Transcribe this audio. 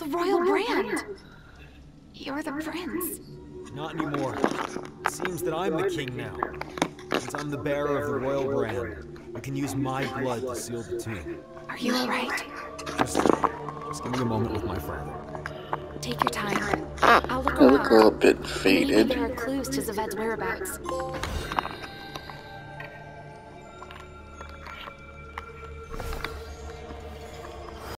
The royal brand. You're the prince. Not anymore. It Seems that I'm the king now. Since I'm the bearer of the royal brand, I can use my blood to seal the tomb. Are you alright? Just, just give me a moment with my father. Take your time. I'll look I look a little bit Maybe faded. there are clues to Zaved's whereabouts.